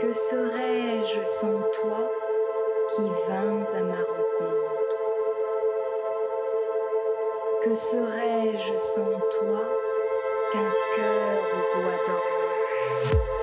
Que serais-je sans toi qui vins à ma rencontre? Que serais-je sans toi qu'un cœur au bois dormant?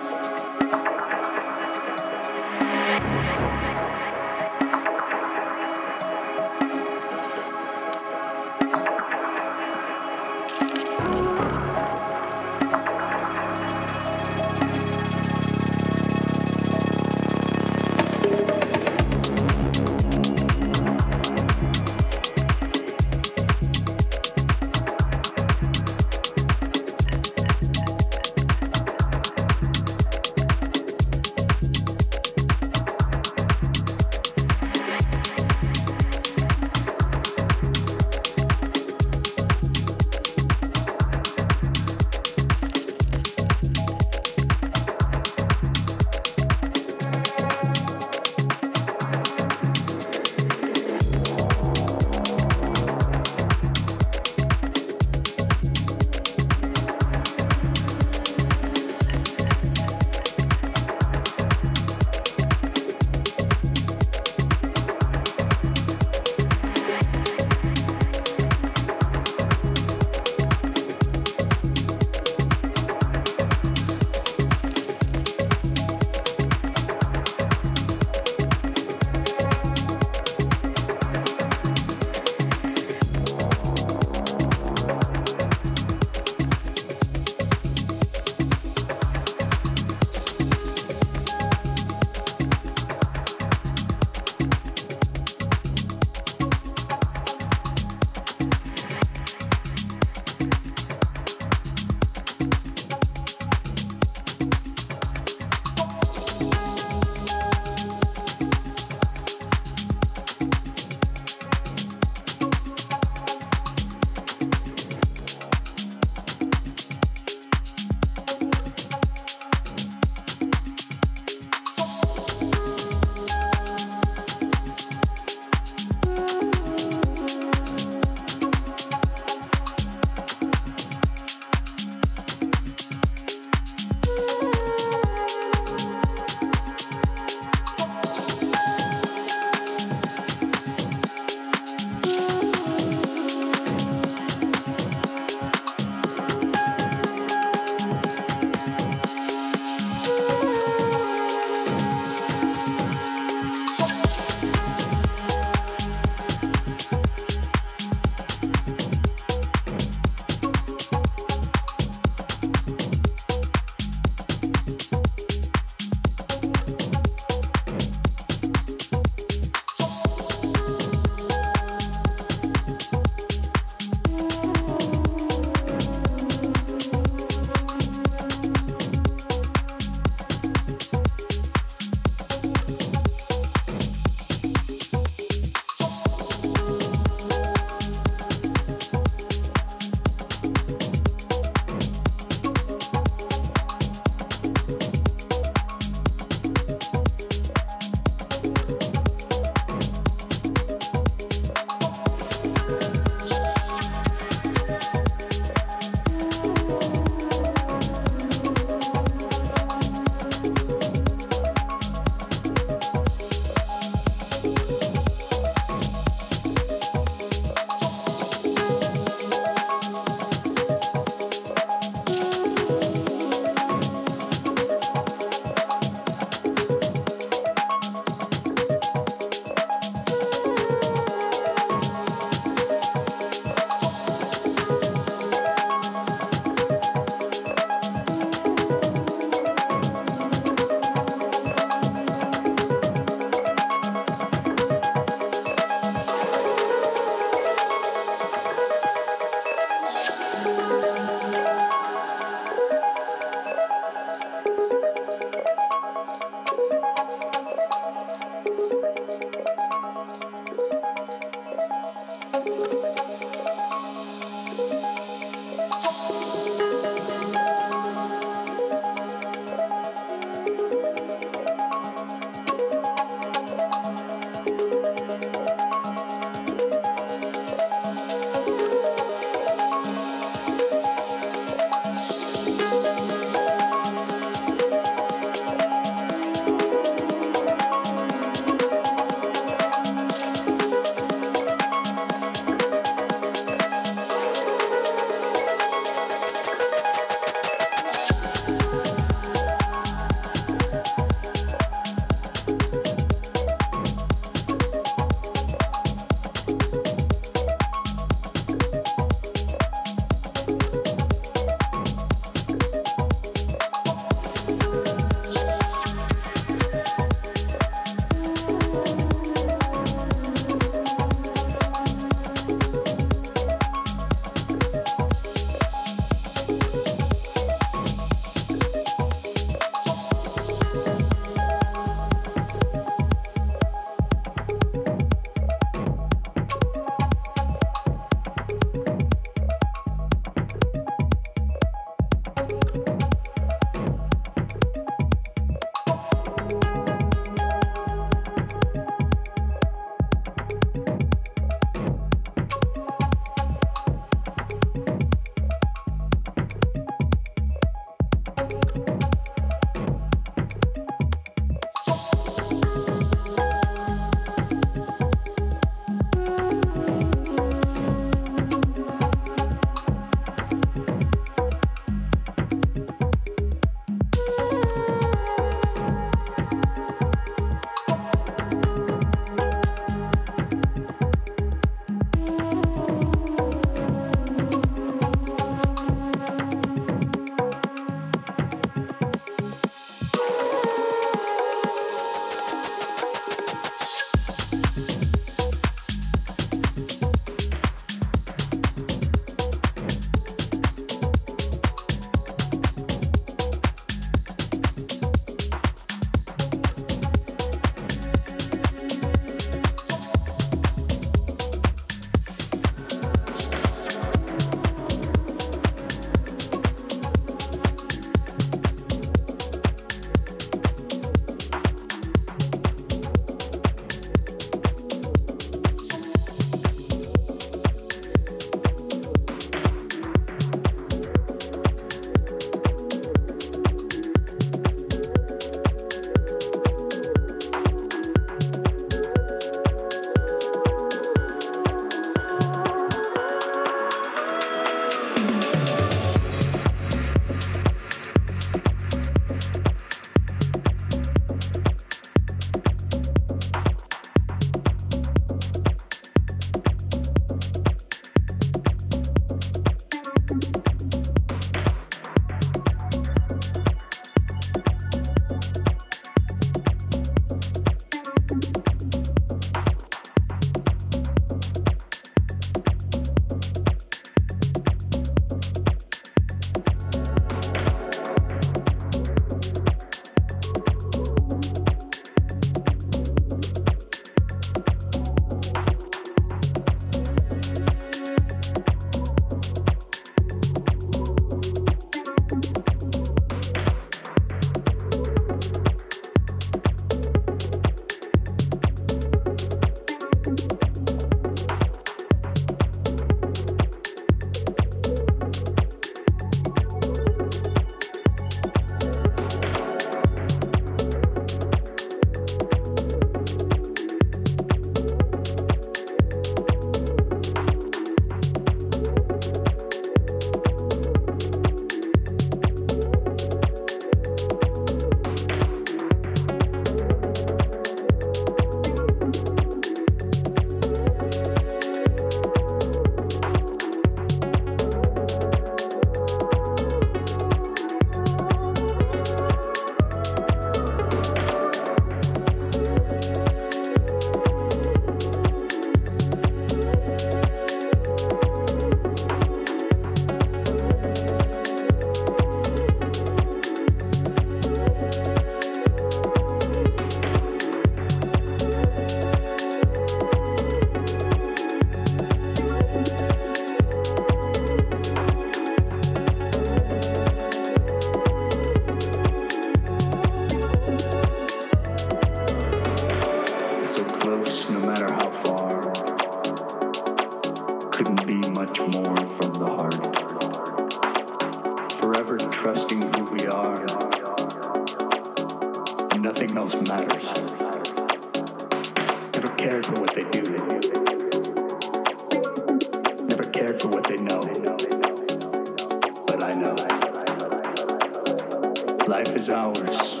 Life is ours.